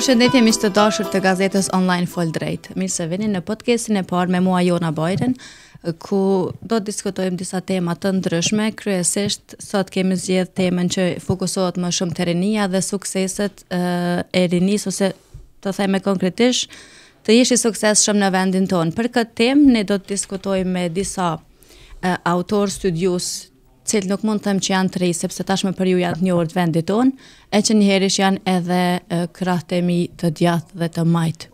Përshëndetje miq të dashur të gazetës online Fol Drejt. Mirë se vini në podcastin e parë me mua Jona Bajren, ku do të diskutojmë disa tema të ndryshme. Kryesisht sot kemi zgjedh temën që fokusohet më shumë te rinia dhe sukseset e rinisë ose të theme konkretisht Të jesh i suksesshëm në vendin tonë. Për këtë temë ne do të diskutojmë me disa autorë, studiues, të cilët nuk mund të them që janë të rinj, sepse tashmë për ju janë të njohur të vendit tonë, e që njëherësh janë edhe krahët e mi të djathtë dhe të majtë.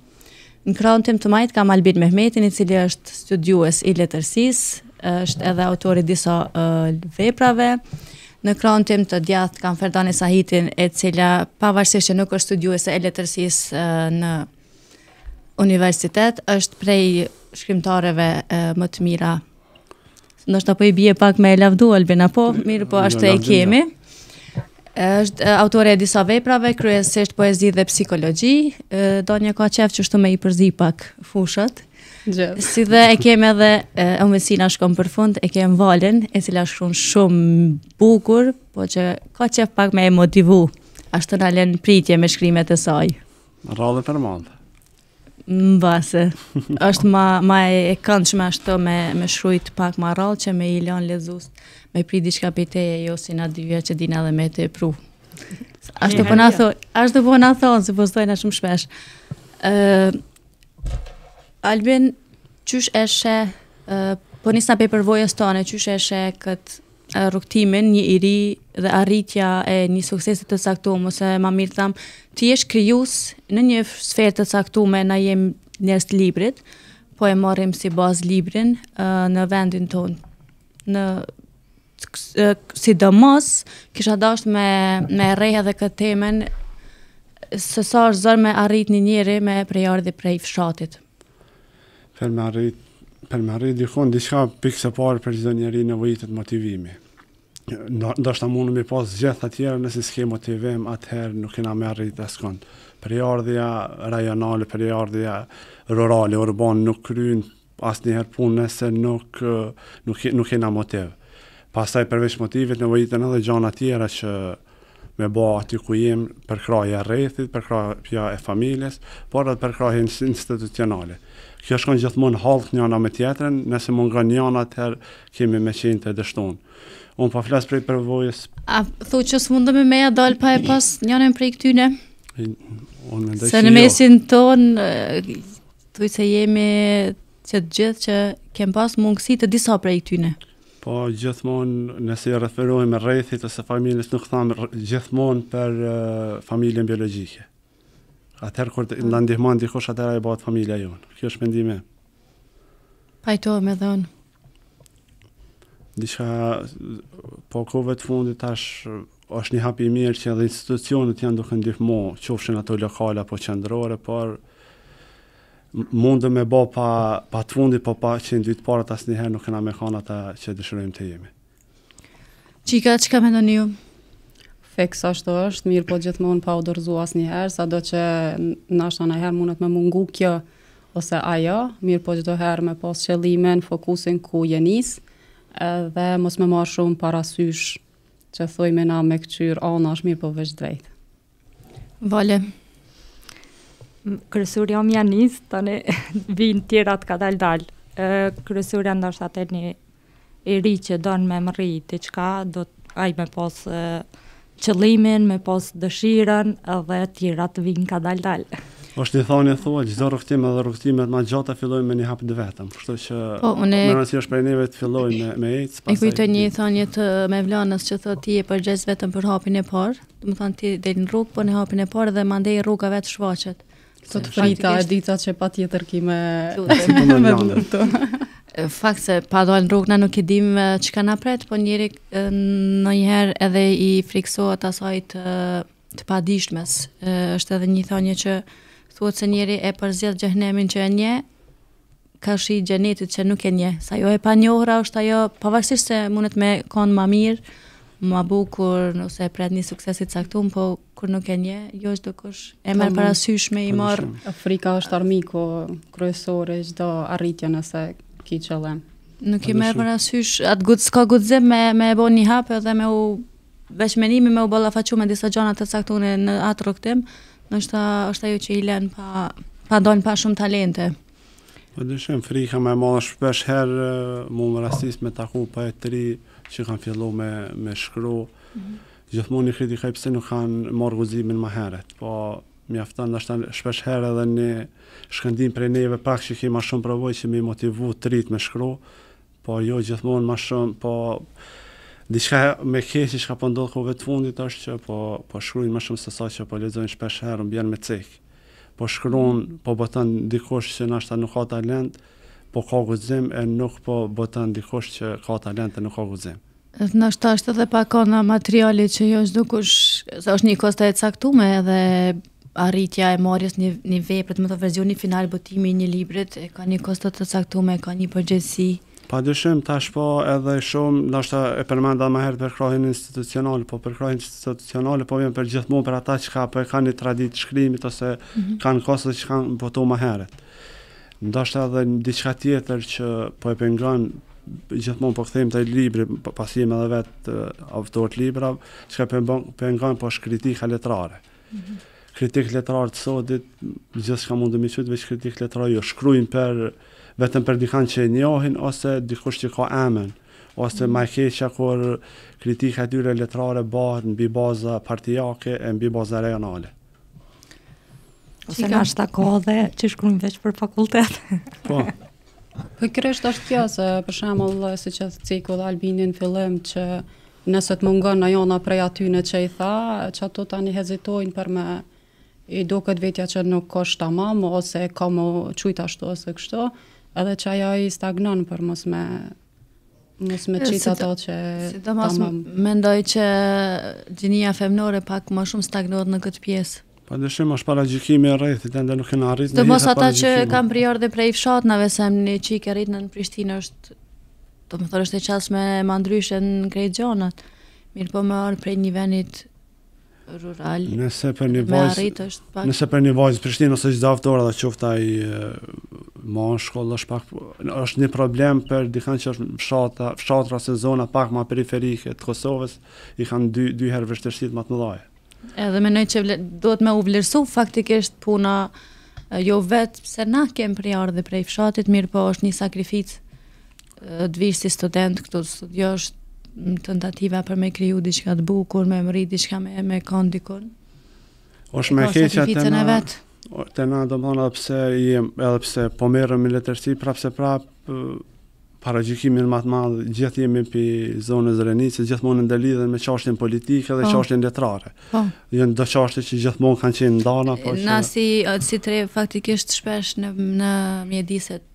Në krahun tim të majtë kam Albin Mehmetin, i cili është studiues i letërsisë, është edhe autor i disa veprave. Në krahun tim të djathtë kam Ferdane Sahitin, e cila pavarësisht që nuk është studiuese e letërsisë në universitet është prej shkrimtareve më të mira. Ndoshta po i bie pak me lavdu Albina, po, mirë po ashtu e kemi. Është autore e disa veprave, kryesisht poezi dhe psikologji. Domethënë ka qef që shtu me i përzi pak fushat. Gjë. Si dhe e kemi edhe e nëse na shkojmë për fund, e kemi Valen, e cila shkruan shumë bukur, po që ka qef pak me e motivu. Ashtu na len n'pritje me shkrimet e saj. Rrallë e permallë. Ndoshta është ma, ma e këndshme ashtu me, me shrujt pak ma rrallë që me i lon lexuesit, me prit diçka pi teje, jo si na dyja që dina dhe me të pru. Ashtu po na thonë, ashtu po na thonë, se postojna shumë shpesh. Uh, Albin, qysh e sheh, uh, po nisna pe përvojës tane, qysh e sheh këtë rrugëtimin e një të riu dhe arritja e një suksesi të caktuar, ose më mirë tham, të jesh krijues në një sferë të caktuar, na jem njerëz të librit, po e marrim si bazë librin uh, në vendin tonë. Sidomos kisha dasht me rreh edhe këtë temën se sa është zor me arrit një njeri me prejardhje prej fshatit. Për me arrit, për me arrit dikun diçka pikësëpari për çdo njeri nevojitet motivimi. Ndoshta mund me i pas gjithë të tjerat nëse s'ke motivim atëherë nuk kena me arrit askund. Prejardhja rajonale, prejardhja rurale, urbane nuk kryn asnjëherë punë nëse nuk, nuk, nuk kena motiv. Pastaj përveç motivit nevojiten edhe gjana tjera që me ba aty ku jemi përkrahja e rrethit, përkrahja e familjes, por edhe përkrahja institucionale. Kjo shkon gjithmonë hallkë njëna me tjetrën, nëse mungon njëna atëherë kemi me qenë të dështun. Unë po flas prej përvojës. A thu që s'mundemi me ia dalë pa e pas njënën prej këtyne? Unë mendoj që jo. Se në mesin tonë, thuajse jemi që të gjithë që kem pas mungësi të disa prej këtyne. Po gjithmonë nëse i referohemi rrethit ose familjes nuk thom gjithmonë për familjen biologjike. Atëherë kur mm. na ndihmon dikush atëherë ai bëhet familja jonë. Kjo është mendimi. Pajtohem edhe unë. Diçka po kohëve të fundit tash është një hap i mirë që edhe institucionet janë duke ndihmuar, qofshin ato lokale apo qendrore, por Mundem me bo pa pa të fundit, po pa qenë dy të parët asnjëherë nuk kena me kanë ata që dëshirojmë të jemi. Çika, çka mendoni ju? Fiks ashtu është, mirëpo gjithmonë pa u dorëzu asnjëherë, sado që ndoshta naj herë mundet me mungu kjo ose ajo, mirëpo çdo herë me pas qëllimin, fokusin ku je nis, edhe mos me marr shumë parasysh që thojmë na me këqyr anash mirëpo veç drejt. Vale. Kryesorja me ia nis, tani vin tjerat kadal-dal. Ë kryesorja ndoshta të një i ri që don me mrri diçka, do të thotë ai me pas e, qëllimin, me pas dëshirën dhe të tjerat vin kadal-dal. Është një thanie thu, çdo rrugëtim edhe rrugëtimet më gjata fillojnë me një hap të vetëm. Kështu që po, me rëndësi është për neve të fillojmë me me ec, pastaj. E kujtoj një thanie të Mevlanës që thotë ti je përgjegjës vetëm për hapin e parë. Domethënë ti del në rrugë e bon hapin e parë dhe mandej rruga vet shfaqet. Sot frita e dita që pa tjetër ki me lutë. Fakt se pa dalë në rrugë na nuk e dim çka na pret, po njeri ndonjëherë edhe i friksohet asaj të të padijshmes. Është edhe një thanie që thuhet se njeri e përzgjedh xhehnemin që e njeh, karshi xhenetit që nuk e njeh, se ajo e panjohura është ajo, pavarësisht se mundet me kon ma mirë, ma bukur, ose e pret një sukses i caktum, po kur nuk e njeh, jo çdokush e merr Tamam. parasysh me i Po, marr. shumë. Frika është armiku kryesor i çdo arritje nëse ki qëllim. Nuk i Edhe merr shumë. parasysh, atë gux, s'ka guxim me me e bo një hap edhe me u veç mendimi me u ballafaqu me disa gjana të caktune në atë rrugëtim, ndoshta është ajo që i len pa pa dal pa shumë talente. Pa dyshim, frika me ma shpesh herë mu më rastisë me taku poet t'ri që kanë fillu me, me shkru. Mm -hmm. Gjithmonë i kritikoj pse nuk kanë marrë guximin më herët, po mjafton ndoshta shpesh herë edhe një shkëndi prej neve pak që kema shumë përvojë që me i motivu të rijtë me shkru, Po jo gjithmonë më shumë, po diçka e keqe çka po ndodh kohëve të fundit është që po po shkruajnë më shumë se sa që po lexojnë shpesh herë më bjen me cek. Po shkruan, po boton dikush që nashta nuk ka talent, po ka guxim e nuk po boton dikush që ka talent e nuk ka guxim. Ndoshta është edhe pak ana materiale që jo çdo kush, se është një kosto e caktume edhe arritja e marrjes një një vepre, do të thotë versioni final botimi i një librit e ka një kosto të caktume, e ka një përgjegjësi. Padyshim tash po edhe shumë, ndoshta e përmenda ma herët për krahin institucional, po për krahin institucional po vjen për gjithmonë për ata që ka po e kanë një traditë shkrimit ose mm -hmm. kanë kosto që kanë botu ma herët. Ndoshta edhe diçka tjetër që po e pengon gjithmonë po kthejmë te libri, pasi jemi edhe vet autorë të librave, çka pengon pengon po është kritika letrare. Mm -hmm. Kritikët letrarë të sodit, gjithçka mund me qenë veç kritikë letrarë jo, shkrujnë për vetëm për dikant që e njohin ose dikush që ka emën ose ma e keqja kur kritika e tyre letrare bahet mbi baza partiake e mbi baza rajonale. Ose na është tako dhe që shkrujnë veç për fakultet. Po. Po kërështë është kjo, se për shembull, siç e ceku edhe Albini n'fillim, që nëse të mungon nonjona prej atyne që i tha, që ato tani hezitojnë për me i dukë vetja që nuk osht tamam, ose ka me u qujtë ashtu, ose kështu, edhe që ajo i stagnon për mos me Mos me qitë ato që... Sidomos mendoj që gjinia femnore pak ma shumë stagnohet në këtë pjesë. Po padyshim është paragjykimi i rrethit, ende nuk kena arrit me hjekë paragjykimin. Sidomos ata që kem prejardhje prej fshatrave, se më një çikë e rritne në Prishtinë është, domethënë është e qasshme ma ndryshe në krejt gjanat. Mirëpo me ardhë prej një venit rural. Nëse për një vajzë, pak... nëse për një vajzë n'Prishtinë ose çdo autor edhe qoftë ai mashkull është pak është një problem për dikën që është fshatra, fshatra se zona pak ma periferike të Kosovës i kanë dy dy herë vështirësitë ma të mëdhaja. Edhe mendoj që vle, duhet me u vlerësu faktikisht puna jo veç pse na kem prejardhje prej fshatit, mirëpo është një sakrificë Të vish si student këtu të studiosh tentativa për me kriju diçka të bukur, me mërri diçka me me kon dikun. Është ma e keqja te na vet. Te na domethënë pse i edhe pse po merrem me letërsi prapëseprapë paragjykimin më të madh që jemi pi zonës Drenicës gjithmonë ndërlidhen me çështjen politike dhe po. çështjen letrare. Po. Janë do çështje që gjithmonë kanë qenë ndana po. Na si si tre faktikisht shpesh në në mjediset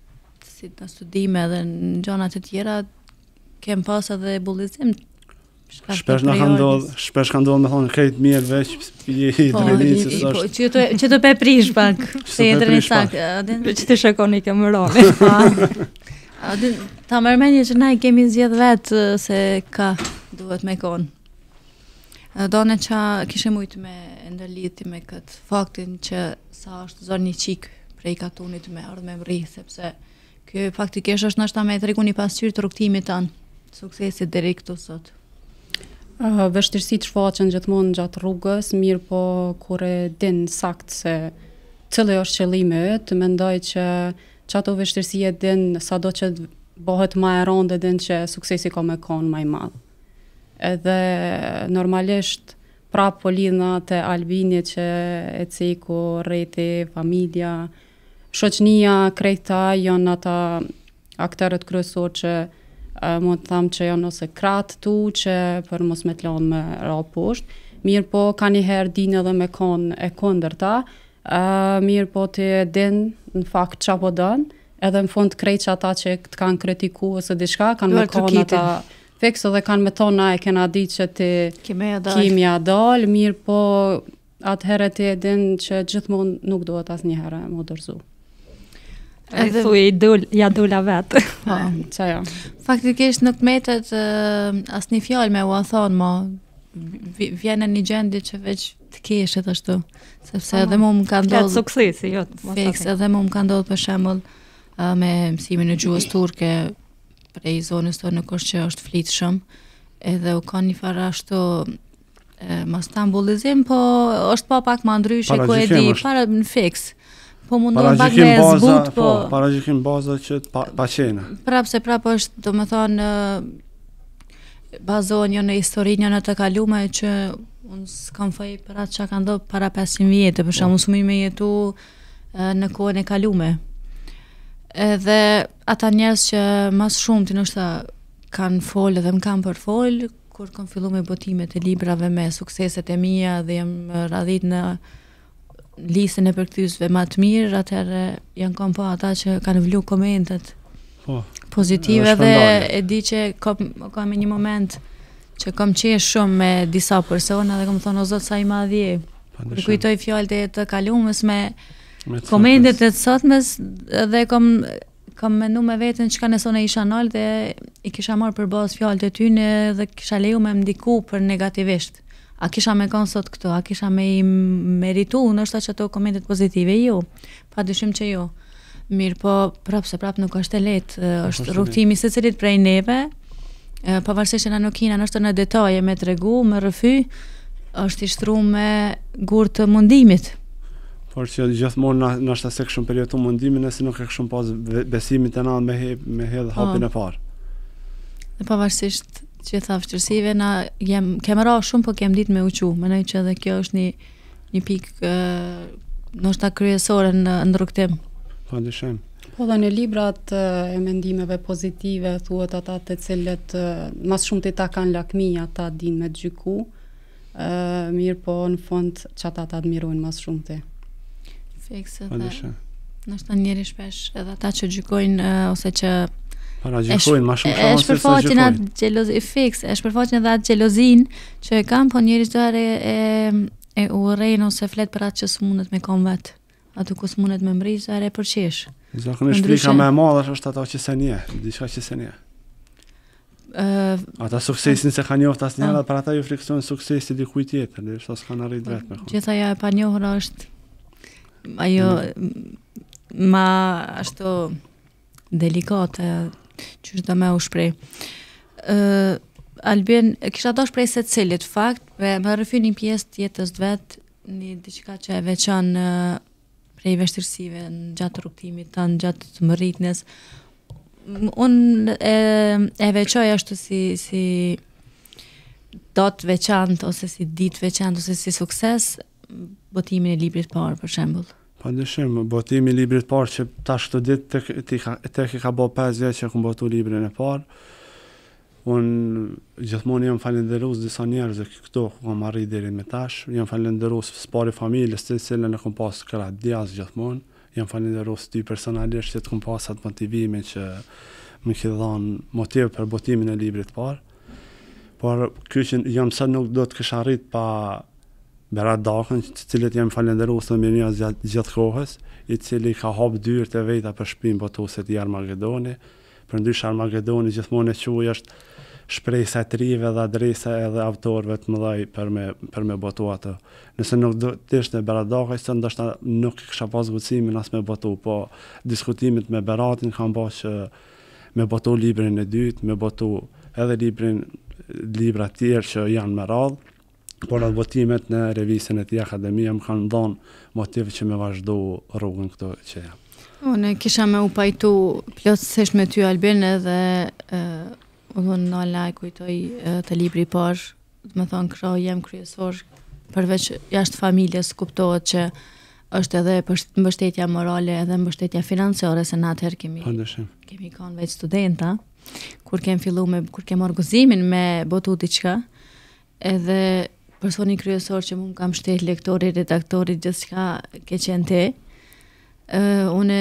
si në studime dhe në gjanat tjera, kem pas edhe bullizim. Shpesh na ka ndodh, shpesh ka ndodh me thonë krejt mirë veç i i po, Drenicës është. Po, që ta që ta prish pak, se e Drenicës pak. Dhe që të shakoni kë më roni. A din ta merr menja që na i kemi zgjedh vet se kah duhet me kon. Don ça kishe mujt me e ndërlidh me kët faktin që sa është zor një çikë prej katunit me ardh me mrri sepse ky faktikisht është ndoshta me tregu një pasqyrë të rrugëtimit tan suksesit deri këtu sot. Uh, vështirësitë shfaqen gjithmonë gjatë rrugës, mirëpo kur e din sakt se cili është qëllimi yt, mendoj që çato vështirësi e din sado që bëhet ma e rëndë din që suksesi ka me kon ma i madh. Edhe normalisht prapë po lidhna te Albini që e ceku rrethi, familja, shoqënia, krejt janë ata aktorët kryesorë që mund të thamë që janë ose krahët tu që për mos me të lanë me ra poshtë. Mirëpo kanjëherë dinë edhe me kanë e kundërta, mirëpo ti e din në fakt ça po don. Edhe në fund krejt ata që të kanë kritiku ose diçka, kanë me konë ata fiks edhe kanë me thonë na e kena di që ti ki me ia dalë, ki me ia dalë mirëpo atëherë ti e din që gjithmonë nuk duhet asnjëherë m'u dorzu. Edhe thu ia dol, ia dola vetë. Po, që jo. Faktikisht nuk mbetet uh, asnjë fjalë me ua thonë, ma vjene një gjendje që veç të keshet ashtu, sepse edhe mu më ka ndodhë... Këtë suksesi, jo, të mos Fiks, edhe mu më ka ndodhë për shembull me mësimin e gjuhës turke prej zonës tonë nuk është që është flitë shumë, edhe u ka një farë ashtu mas të ambulizim, po është pa pak ma ndryshë, ku e di, para në fiksë Po mundon pak me zbut, po... po paragjykim baza që të pa, paqena. Prap se prap është, domethonë, bazohen jo në historinë në të kalume që unë s'kam faj për atë që ka ndodh para 500 vjetë, për shembull po. S'muj me jetu në kohën e kalume. Edhe ata njerëz që ma së shumti ndoshta kanë folë dhe më kanë përfolë, kur kam fillu me botimet e librave me sukseset e mija dhe jam radhit në listën e përkthyesve ma të mirë, atëherë janë kanë po ata që kanë fillu komentet po, pozitive dhe e di që kam, ka një moment që kam qesh shumë me disa persona dhe kam thonë o zot sa i madh je, kujtoj fjalët e të kalumës me komentet e të sotmes dhe kam Kam mendu me veten çka nëse unë isha nal dhe i kisha marr për bazë fjalët e tyne dhe kisha leju me m'ndiku për negativisht. A kisha me kon sot këtu, a kisha me i meritu ndoshta çato komentet pozitive? Jo, padyshim që jo. Mirpo prap se prap nuk është e lehtë, është rrugëtimi i secilit prej neve. pavarësisht që na nuk hijna ndoshta në detaje me tregu, me rrëfy, është i shtruar me gur të mundimit. Por që gjithmonë na na shta se kishum përjetu mundimin nëse nuk e kishum pas besimin të na me he, me hedh po. hapin e parë. Dhe pavarësisht gjitha vështirësive na jem kem ra shumë po kem ditë me u çu. Mendoj që edhe kjo është një Një pikë ndoshta kryesore në rrugëtim. Pa dyshim. Po dhe në librat e mendimeve pozitive thuhet ata të cilët më së shumti ta kanë lakmi ata din me t'gjyku mirë po në fund që ata të admirojnë më së shumti. Fiks dhe në shtë njeri shpesh edhe ata që gjykojnë ose që paragjykojnë, ma shumë shumë se sa gjykojnë. E shpërfaqin atë xhelozi, fiks, e shpërfaqin edhe atë xhelozinë, Që e kanë po njeri çdo herë e e urren ose flet për atë që s'mundet me kon vet. Atë ku s'mundet me mri, çdo herë e përqesh. Zakonisht ndryshe... frika më e madhe është ato që s'e njeh, diçka që s'e njeh. Uh, ata suksesin s'e kanë njoft asnjëherë, për ata ju frikëson suksesi dikujt tjetër, dhe sa s'kanë arrit vetë me. Gjithë ajo e panjohur është ajo mm. ma ashtu Delikate, qysh do me u shpreh. Albin, e kisha dasht prej secilit n'fakt, me me rrëfy ni pjesë t'jetës t'vet, ni diçka që e veçon prej vështirsive gjatë rrugtimit tan, gjatë të mbërritmes, unë e e veçoj ashtu si si datë t'veçantë ose si ditë t'veçantë ose si sukses, botimin e librit parë, për shembull? Pa dyshim, botimi i librit parë që tash këto ditë tek, tek, ka bo 5 vjetë që e kem botu librin e parë. Unë gjithmonë jam falenderus disa njerëzve këtu ku kam arri deri me tash. Jam falenderus s'pari familjes të cilën e kem pasë krah djathtë gjithmonë. Jam falenderus ty personalisht që të kem pasë atë motivimin që më ke dhanë motiv për botimin e librit parë. Por, këtu qi jam sot nuk do të kisha arritë pa Berat Dakën, të cilit jam falenderues e mirënjohës gjatë gjithë kohës, i cili ka hapë dyert e veta për shpin botuese të tij Armagedoni. Përndryshe Armagedoni gjithmonë e quaj është shpresa e t'rinjve dhe adresa edhe autorëve të mëdhenj për me për me botu atë. Nëse nuk do të ishte Berat Daka, sot ndoshta nuk kisha pas guximin as me botu, po diskutimet me Beratin kanë bërë që me botu librin e dytë, me botu edhe librin libra të tjerë që janë me radhë. por edhe botimet në revistën e tij Akademia më kanë dhënë motiv që me vazhdu rrugën këtu që jam. Unë kisha me u pajtu plotësisht me ty Albin edhe unë hala e kujtoj te libri i parë, domethënë krahu jem kryesor, përveç jashtë familjes kuptohet që është edhe mbështetja morale edhe mbështetja financiare se na atëherë kemi, kemi kanë veç studenta kur kem fillu me kur kem marrë guzimin me botu diçka Edhe personi kryesor që mu m'ka mbështetë lektori, redaktori, gjithçka ke qenë ti. Uh, unë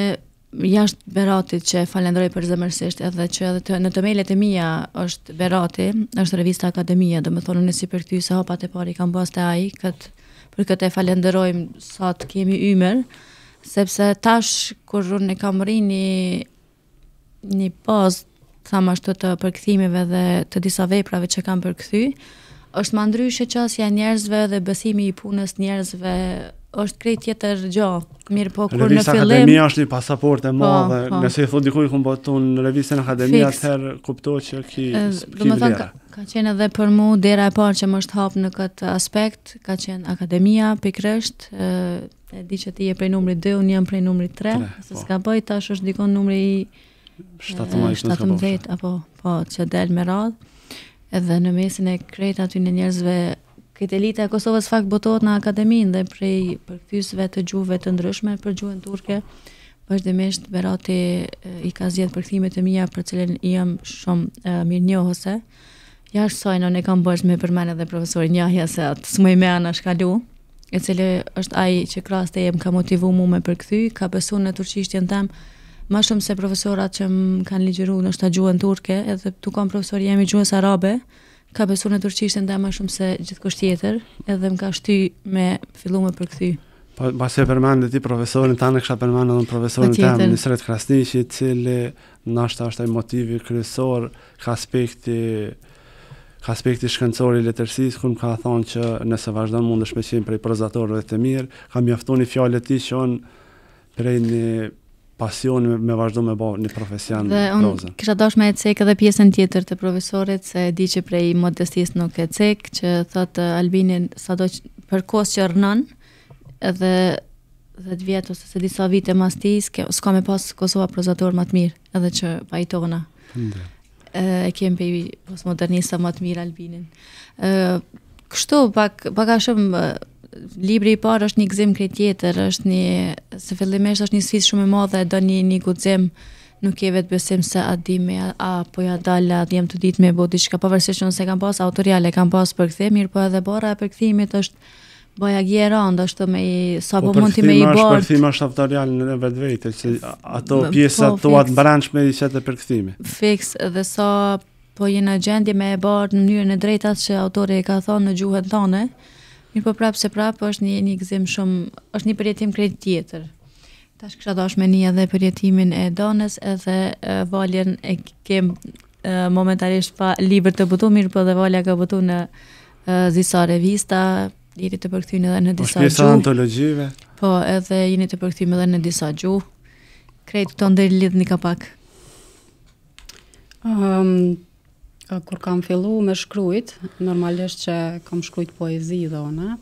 jashtë Beratit që e falënderoj përzemërsisht edhe që edhe të, në themelet e mija është Berati, është revista Akademia, domethënë në si për ty se hapat e pari kam ba te ai, këtë, për këtë e falënderojmë sa të kemi ymër, sepse tash kur unë e kam mrri ni Ni bazë them ashtu të përkthimeve dhe të disa veprave që kam përkthy është ma ndryshe qasja e njerzve dhe besimi i punës njerzve është krejt tjetër gjë. Mirpo kur në fillim Akademia është një pasaportë e po, madhe. Po. Nëse i thotë dikujt kom botu në revistën Akademia, atëherë kupton që ki ki vlerë. Ka, ka qenë edhe për mua dera e parë që më është hap në këtë aspekt, ka qenë Akademia pikërisht, E di që ti je prej numrit 2, unë jam prej numrit 3, nëse, po, s'gaboj, tash është dikun numri i 17, 17 apo, po, që del me radhë, edhe në mesin e krejt atyne njerëzve, këtu elita e Kosovës n'fakt botohet në Akademi dhe prej përkthyesve të gjuhëve të ndryshme për gjuhën turke, vazhdimisht Berati i ka zgjedh përkthimet e mia për cilën i jam shumë mirënjohëse. Ëh, Jashtë saj unë e kam borxh me përmend edhe profesorin Jahja se atë s'muj me anashkalu, i cili është ai që krahas teje m'ka motivu mu me përkthy, ka besu në turqishtjen tem, ma shumë se profesorat që më kanë ligjëru nashta gjuhën turke, edhe tu kanë profesor i jemi i gjuhës arabe, ka besu në turqishtjen tem ma shumë se gjithkush tjetër, edhe më ka shty me fillu me përkthy. Po, pasi e përmende ti profesorin tand, e kisha përmendë edhe profesorin tem, Nysret Krasniqi, i cili Ndoshta është ai motivi kryesor, kah aspekti kah aspekti shkencor i letërsisë, kur më ka thonë që nëse vazhdon mundesh me qenë prej prozatorëve të mirë, ka mjaftu një fjalë e tij që unë prej një pasion me, me vazhdu me bo një profesion dhe unë prozën. kisha dash me e cek edhe pjesën tjetër të profesorit se e di që prej modestisë nuk e cek që thotë Albini sado që përpos që rrnon Edhe 10 vjet ose se disa vite masi s'ke, s'ka me pas Kosova prozator më të mirë, edhe që pajtohna. Ndë. E, e kem pej postmodernistave më të mirë Albinin. E, kështu, pak, pak a shumë, libri i parë është një gëzim krejt tjetër, është një, se fillimisht është një sfidë shumë e madhe, do një, një guxim, nuk ke vetë besim se a di me, a po ia dal, a jam tu ditë me bo diçka, pavarësisht që nëse kam pas autoriale, kam pas përkthim, mirëpo edhe barra e përkthimit është Bajagi e rëndë është me i... sa po, po mundesh ti me i bartë. Po përkthim është autorial në vetvete, qato po, pjesat po, tuat branç me i qitë te përkthimi. Fiks dhe sa po je në gjendje me e bërë në mënyrën e drejtë atë që autori e ka thonë në gjuhën tande, mirëpo prapë se prapë është një, një gëzim shumë, është një përjetim krejt tjetër. Tash kisha dasht me ni edhe përjetimin e Jonës edhe e, Valjen e kem e, momentalisht pa libër të botu, mirëpo dhe Valja ka botu në disa revista, jeni të përkthyer edhe në po, disa gjuhë. Është pjesë e antologjive. Po, edhe jeni të përkthyer edhe në disa gjuhë. Krejt këto ndërlidhni ka pak. Ehm, um, kur kam fillu me shkrujt, normalisht që kam shkrujt poezi dhe unë.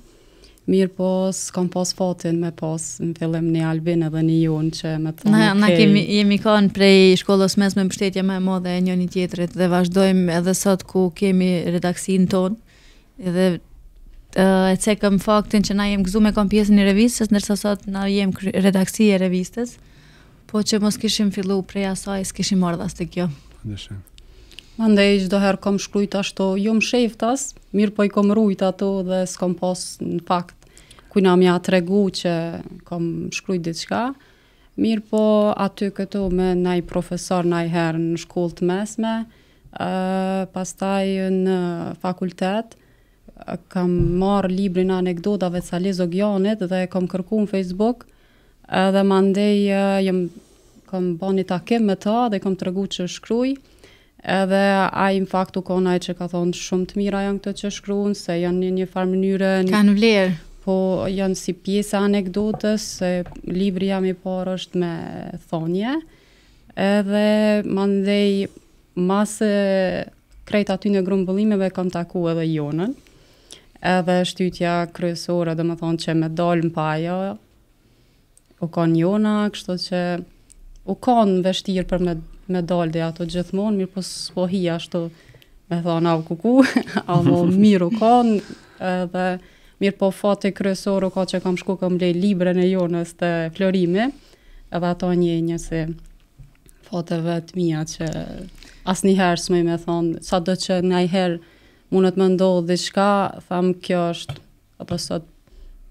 Mirëpo s'kam pas fatin me pas në fillim një Albin edhe një Jonë që me thonë Na, okay. na kemi, jemi kanë prej shkollës mesme mbështetje ma e madhe e njëri tjetrit dhe vazhdojmë edhe sot ku kemi redaksinë tonë dhe uh, e cekëm faktin që na jem gëzu me kanë pjesë e revistës, ndërsa sot na jem redaksi e revistës. Po që mos kishim fillu prej asaj, s'kishim ardhë as të kjo. Mandej çdo herë kam shkrujt ashtu, jo msheftas, mirëpo i kam rujt ato dhe s'kam pas në fakt kujna me ia tregu që kam shkrujt diçka. Mirëpo aty këtu me naj profesor naj herë në shkollë të mesme, uh, pastaj në fakultet, kam marrë librin e anekdotave të Salih Zogianit dhe kam kërku në Facebook, uh, Edhe mandej jam kam ba një takim me ta dhe i kam tregu që shkruj edhe ai në fakt u kon ai që ka thonë shumë të mira janë këto që shkrun se janë një një farë mënyre një... kanë vlerë po janë si pjesë e anekdotës se libri jem i parë është me thënie edhe mandej Mase krejt atyre grumbullimeve kam taku edhe Jonën. Edhe shtytja kryesore, domethonë që me dalë në pajo, u kanë Jona, kështu që u kanë vështirë për me, me dalë dhe ato gjithmonë, mirëpo s'po hi ashtu me thonë au kuku, au më mirë u kanë, edhe mirëpo fati kryesor u kanë që kam shku kam ble librin e Jonës te Florimi, edhe ato një njësi Fateve të mija që asnjëherë s'muj me thonë, sado që nganjëherë mundet me ndodhë diçka, thamë, kjo është, apo sot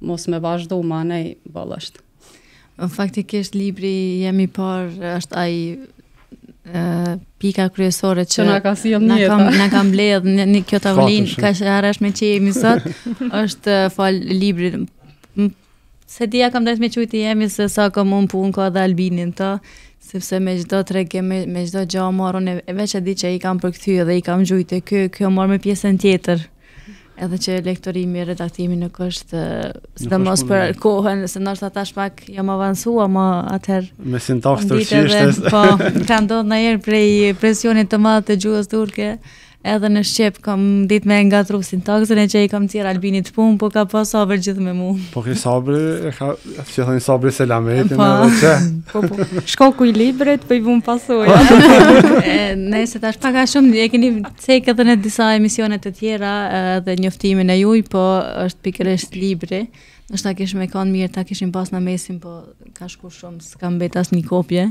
mos me vazhdu ma nej, ballë është. Faktikisht, libri jem i parë, është ai pika kryesore që na ka sjell në jetë. Na ka mbledh në një kjo tavolinë kah rrash me ç'jemi sot. Është falë librit Se di a kam drejt me qujt i jemi se sa kom un punë ka dhe Albini n'ta sepse me çdo tregim me me çdo gja ma, un e veç e di që i kam përkthy edhe i kam gjujt te ky ky u mor me pjesën tjetër edhe që lektorimi redaktimi nuk është, sidomos për kohën se ndoshta tash sa pak jam avansua ma, atëherë me sintaksë të shqipes po ka ndodh ndonjëherë prej presionit të madh të gjuhës turke Edhe në shqip kam dit me ngatrru sintaksën e që i kam qitë Albinit punë, po ka pas sabër gjithë me mu. Po ke sabri, e ka, që thënë sabri se la me po. edhe që. Po, po, shkaku i librit, po i vun pasojat. Ne se tash pak a shumë, e keni cek edhe në disa emisione të tjera dhe njoftimin e juj, po është pikërisht libri. Ndoshta kish me kanë mirë, ta kishim pas në mesin, po ka shku shumë, s'ka mbet as një kopje.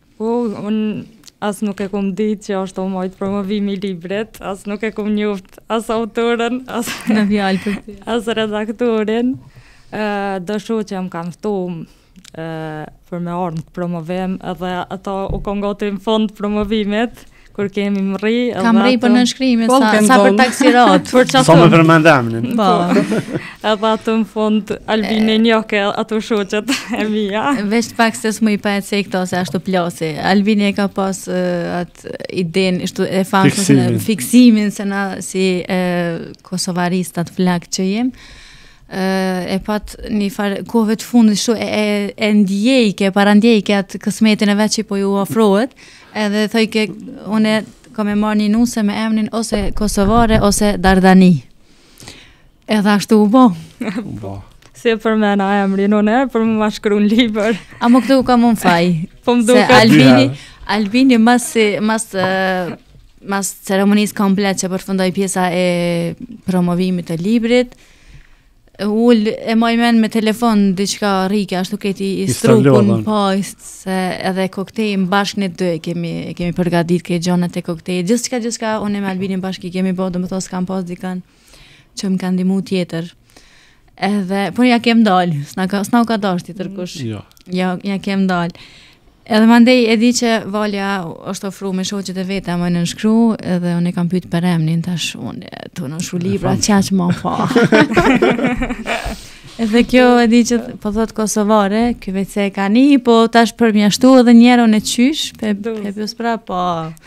Po un as nuk e kom dit që osht u majt promovimi i librit, as nuk e kom njoft as autoren, as në fjalë për ty. As redaktorin. Ë uh, do shoqe m'kan ftu për me ardhë në promovim edhe ato u kon gati n'fund promovimit kur kemi mrri edhe kam mrri për nënshkrimin po, sa sa për taksirat për çfarë, sa më përmend emrin po edhe atë në fund Albini e njohke ato shoqet e mia veç pak se s'më i pa se këto se ashtu plasi Albini e ka pas uh, atë idenë ishtu e fazën fiksimin se na si uh, kosovarë statllak që jem e pat një farë kohëve të fundit shu e, e, e ndjejke, parandjejke atë kësmetin e vet që po ju afrohet, Edhe thojke unë kam me marrë një nuse me emrin ose kosovare ose dardani. Edhe ashtu u bo. Po. Si e përmenda emrin, unë e për me ma shkru në libër. Ama këtu kam unë faj. Po më duket. Se Albini, Albini mas, mas, mas ceremonis komplet që përfundoj pjesa e promovimit të librit, Ul e maj men me telefon diçka rrike ashtu krejt i strukun po se edhe koktej ne bashkë ne dy e kemi e kemi përgatit ke gjonat e koktejit gjithçka gjithçka unë me Albinin bashkë i kemi bo domethonë s'kam pas dikan që m'ka ndihmu tjetër edhe po ja kem dal s'na ka s'na u ka dasht tjetër kush jo ja ja kem dal Edhe mandej e di që Valja është ofru me shoqet e veta me jau nënshkru edhe unë i kam pyt për emnin tash unë tu nënshkru libra qaq m'ka pa. edhe kjo e di që po thot Kosovare, kjo veç se ka një, po tash përnjime ashtu edhe njerën e qysh, pe, pe pjus pra, po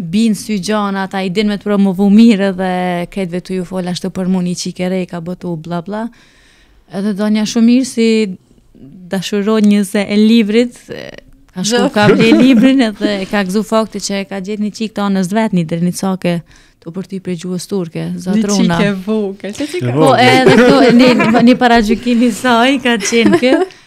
bin n'sy gjana, ata e din me të promovu mirë dhe këta veç tu i fol ashtu për mu një çikë e re ka botu bla bla. Edhe Dana shumë mirë si dashuronjëse e librit, ka shku ka ble librin edhe u ka gëzu fakti që e ka gjet një çikë t'anës vet një dernicake të përkthy prej gjuhës turke, zatrona. Një çikë e vogël, çikë e vogël. Po edhe këtu një, një paragjykim i saj ka qenë kë,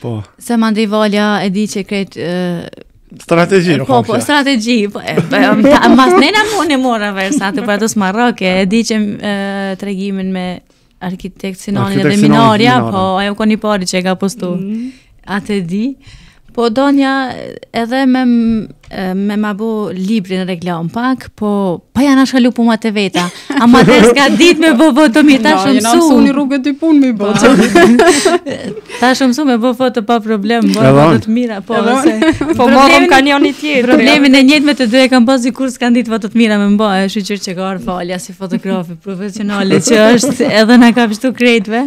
Po. Se mandej Valja e di që krejt... Strategji, në Po, po, strategji, po, e, po, masnena unë e mora vesh, se tu pa atë s'marroke, e di që tregimin me arkitekt Sinonin dhe Minarja, po, ajo ka një pari që e ka postu, mm. atë e di, po, donja edhe me me ma bo librin reklam pak, po pa janë ashka lupu ma të veta. A ma të eska dit me bo foto, tash u mësu. Ja, jena n'rrugë të pun me bo. tash u mësu me bo foto pa problem, bon foto të mira. Po, se, po morëm ka një një tjetë. Problemin e njëjtë me të e kam pas kur s'kan dit foto t'mira me m'ba, e shyqyr që ka ardh Valja si fotografe profesionale që është edhe na ka pështu krejtve.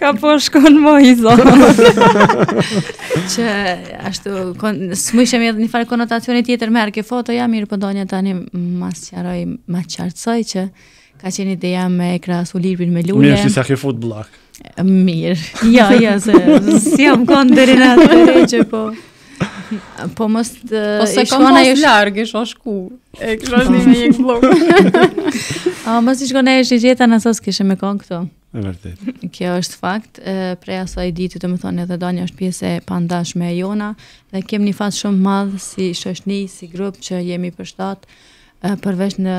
Ka po shkon mo i zonë. që ashtu, se ishe me një farë konotacioni tjetër merrke foto, ja mirë po donja tani me sqaru, me qartësu që ka qenë ideja me krahasu lirbin me lule. Mirë, që s'e ke fut bllok. Mirë, ja, ja, se s'jam konë deri n'atë që po. Po mos të po se kam pas është... larg, e shyqyr. E kisha një me një bllok. A mos i shkon ai është gjeta në s'kishe me kon këtu. E vërtet. Kjo është fakt, e, prej asaj ditë domethënë edhe Dana është pjesë e pandashme e jona dhe kem një fat shumë madh si shoqni, si grup që jemi përshtat përveç në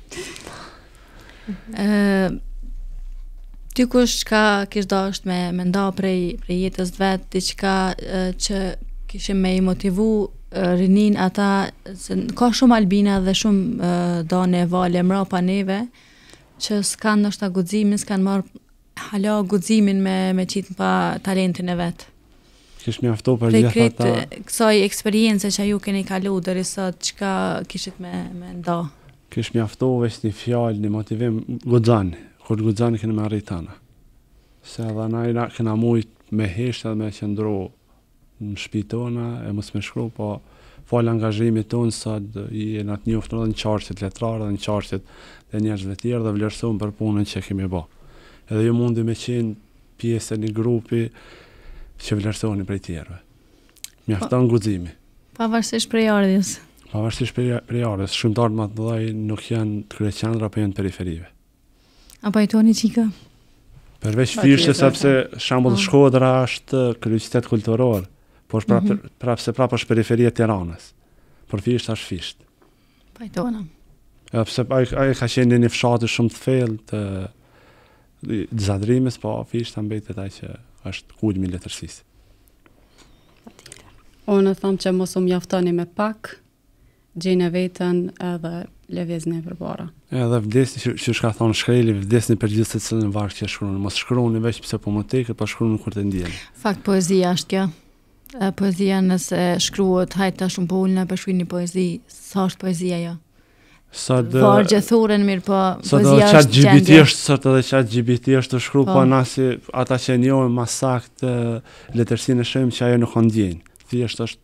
Ëh Tykush çka kishe dasht me, me nda prej, prej jetës vetë, diçka që kishim me i motivu rinin ata, se ka shumë Albina dhe shumë Dana e Vale mrapa neve, që s'kanë ndoshta guximin, s'kanë marrë Hala guximin me me qit n'pah talentin e vet. Kish mjaftu për gjithë ata. Prej krejt kësaj eksperience që ju keni kalu deri sot, çka kishi me me nda? Kish mjaftu veç një fjalë, një motivim, guxani. Kur guxani keni me arrit t' tana. Se edhe na kena mujt me hesht edhe me qëndru në shpi tona e mos me shkru po falë angazhimit tonë sot jena të njoftun edhe në qarqet letrare dhe në qarqet e njerëzve tjerë dhe vlerësohemi për punën që kemi bo edhe ju mundni me qenë pjesë e një grupi që vlerësoheni prej tjerëve mjafton po, guximi pavarësisht prejardhjes pavarësisht prejardhjes shkrimtarët më të mdhaj nuk janë të kryeqendrave po janë periferive A pajtoni qika? Përveç Fishtës, sepse shembull po. Shkodra është kryeqytet kulturor, por prap, mm -hmm. prap se prap është periferi e Tiranës. Por Fishta është Fishtë. Pajtona. Ja, edhe pse ai ka qenë i një fshati shumë të fellë të Zadrimës, po Fishta mbetet ai që është kulmi i letërsisë. Unë e them që mos u mjaftoni me pak, gjejeni veten edhe lëvizni përpara. Edhe vdesni, që, qysh ka thonë Shkreli, vdesni për gjithsecilin varg që shkruni. Mos shkruni veç pse po më teket, po shkruni kur të ndjeni. Fakt, poezia është kjo. E, poezia nëse shkruhet, hajt tash unë po ulna po shkruj një poezi, s'është poezi ajo. Se edhe... Vargjet thuren, mirëpo, se poezia është gjendje. Se edhe GPT është, se edhe ChatGPT është të shkru, po, po na si ata që njohim ma saktë letërsinë e shohim që ajo nuk ndjen. Thjesht është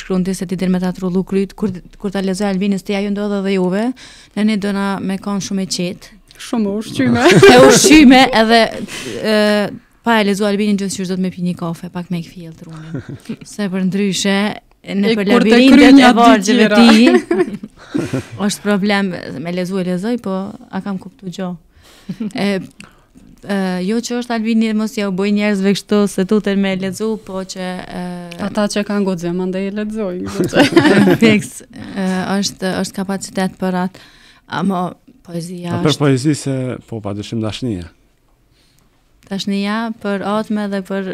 shkruan ti se ti din me ta trullu kryt kur kur ta lexoj Albinin, a ju ndodh edhe juve në ne dona me kon shumë e qetë shumë e ushqyme e ushqyme edhe e, pa e lexuar Albinin gjithsesi du me pi një kafe pak me e kthjell trunin se përndryshe nëpër labirintet e vargjeve t'tij, është problem me lexu e lexoj, po a kam kuptu gjo. e, Jo që është Albini mos jau boj njerëzve kështu se tuten me lexu, po që ata që kanë guxim andaj e lexojnë. Fiks është është kapacitet për atë. Amo poezia është. Për poezi se po padyshim dashnia. Dashnia për atme dhe për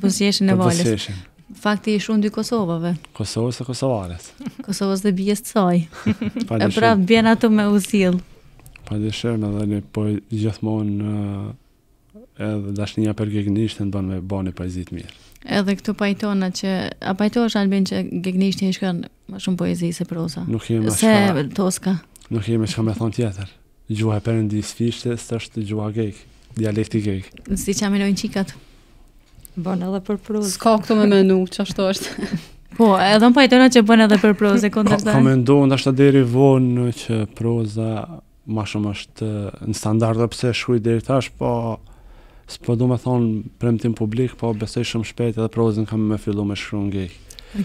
Buzëqeshjen e vashës. Buzëqeshjen. Fakt i shkrun dy Kosovave. Kosovës e Kosovares. Kosovës dhe bijës të saj. e pra, bjen ato me usilë. Pa dhe shërë dhe një po gjithmonë edhe dashnia për gegnishten të ban me ba ni poezi t'mirë. Edhe këtu pajtona që, a pajtohesh Albin që gegnishtes i shkon ma shumë poezia se proza? Nuk jemi ma shka... Se toska? Nuk kemi ma shka me thonë tjetër. Gjuha e perëndisë Fishtës është gjuha gegë, dialekti geg. Si ça menojnë çikat? Bën edhe për prozë. S'ka këtu me menu, qashtu është. Po, edhe unë pajtona po që bën edhe për prozë kundër sa. Kom mendu ndoshta deri vonë që proza më shumë është në standard pse shkruaj deri tash, po s'po du me thon premtim publik, po besoj shumë shpejt edhe prozën kam me fillu me shkru n'geg.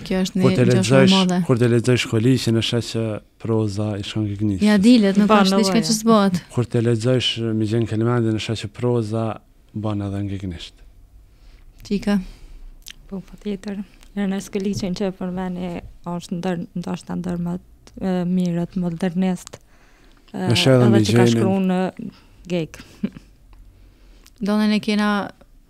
Kjo është një gjë shumë e madhe. Kur të lexosh Koliqin e sheh që Proza i shkon gegnishtes. Ja dilet, nuk është diçka që s'bëhet. Kur të lexojsh Migjen Kelmendin e sheh që proza bën edhe n'gegnisht. Çika. Po patjetër. Ernest Koliqin që e përmendi është ndër ndoshta ndër më të mirët modernist. Ka shkru në gegë. Donë ne kena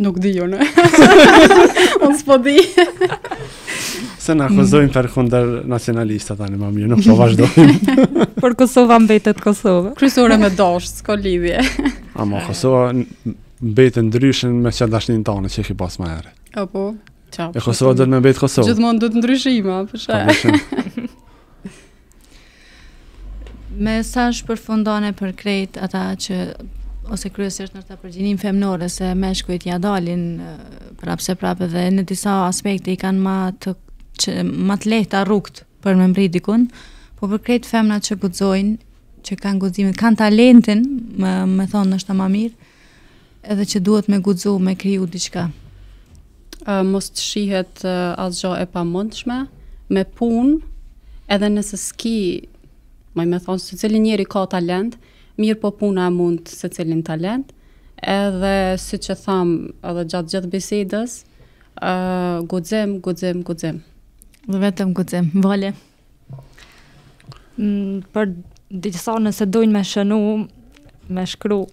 Nuk di unë. unë s'po di. Se na akuzojnë mm. për kunder nacionalista tani më mirë, nuk po vazhdojmë. Por Kosova mbetet Kosova. Kryesore me dashtë, s'ka lidhje. Ama Kosova mbetet e ndryshme meqë dashninë tani që e ki pas ma herët. A po, qa. E Kosova do me mbetë Kosova. Gjithmonë dhe të ndryshima, përshe. Po, Me sa është përfundon e për krejt ata që ose kryesisht është për gjininë femnore se meshkujt ia dalin prapëseprapë edhe në disa aspekte i kanë ma të që ma të lehta rrugët për me mbri dikun, po për krejt femnat që guxojnë, që kanë guximin, kanë talentin, domethonë është ma mirë, Edhe që duhet me guxu me kriju diçka. Uh, mos të shihet uh, asgjo e pamundshme, me punë, edhe nëse s'ki, domethonë, secili njeri ka talent, mirëpo puna e mund secilin talent, edhe siç e thamë edhe gjatë gjithë bisedës, uh, guxim, guxim, guxim. Dhe vetëm guxim, Vale. Mm, për disa nëse dojnë me shënu, me shkru,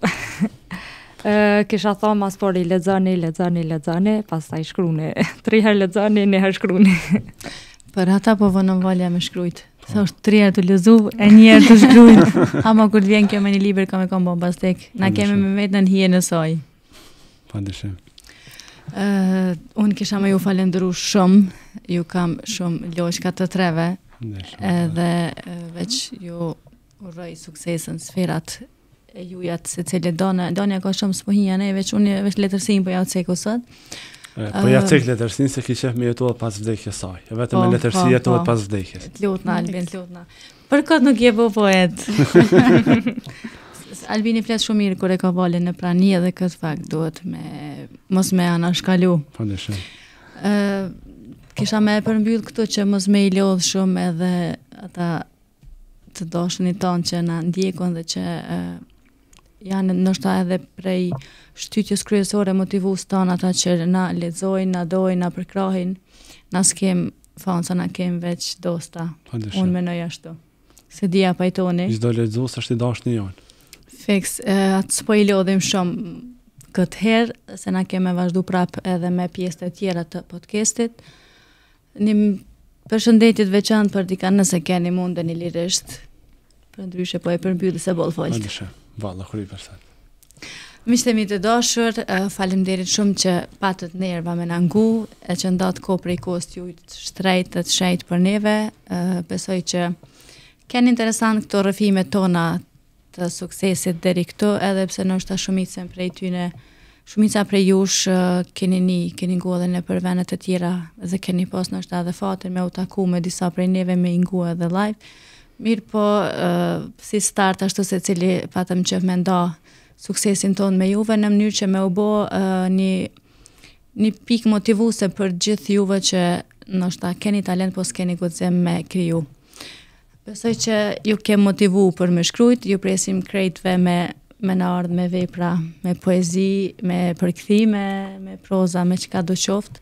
kisha thonë ma s'pari lexoni, lexoni, lexoni, pastaj shkruni. Tri herë lexoni, një herë shkruni. për ata po vonon Valja me shkrujt. Se është tri herë tu lexu, e një herë tu shkrujt. Ama kur të vjen kjo me një libër, ka me kanë bombastik. Na kemi me mbetë në hijen e saj. Pa dyshim. Uh, unë kisha me ju falendru shumë, ju kam shumë loqka të treve, edhe veç ju uroj suksese n'sferat e juja të secilit, Dona, Dona ka shumë s'po hyj unë, veç unë veç letërsin për po jau ceki sot. Po ia cek letërsin se ki qef me jetu pas vdekjes saj, e vetëm me po, letërsi po, jeton pas vdekjes. Të lutna, Albin, të lutna. Për kot nuk je bo poet. Albini flet shumë mirë kur e ka Valen në prani edhe këtë fakt duhet me mos me e anashkalu. Po deshë. Ë kisha me e përmbyll këtu që mos me i lodh shumë edhe ata të dashunit tanë që na ndjekin dhe që e, janë ndoshta edhe prej shtytësve kryesorë motivues tanë ata që na lexojnë, na dojnë, na përkrahin, na skem thonë se na kem veç dosta. Pa dyshim. Unë menoj ashtu. Se di a pajtoni. Çdo lexues është i dashtuni jonë. Fiks, e, atëherë s'po i lodhim shumë këtë herë, se na kem me vazhdu prapë edhe me pjesët e tjera të podcastit. Një përshëndetje të veçantë për dikan nëse keni mundeni lirisht. Përndryshe, po e përmbylli se boll folët. Përndryshe, valla, kërë i përsa. Miqtë e mi të dashur, faleminderit shumë që patët nerva me na ngu, e që ndatë kohë prej kohës tuj të shtrejtë të çajt për neve, besoj që kanë qenë interesant këto rëfime tona të suksesit deri këtu, edhe pse ndoshta shumicën prej tyne, shumica prej jush i keni ni, keni ngu edhe nëpër venet e tjera, dhe keni pas ndoshta edhe fatin me u taku me disa prej neve me i ngu edhe live, Mirëpo, si start ashtu secili patëm qef me nda suksesin tonë me juve në mënyrë që me u bë një një pikë motivuese për gjithë juve që ndoshta keni talent po s'keni guxim me kriju. Besoj që ju kem motivu për me shkru, ju presim krejtve me me na ardhë me vepra, me poezi, me përkthime, me proza, me çkado qoftë.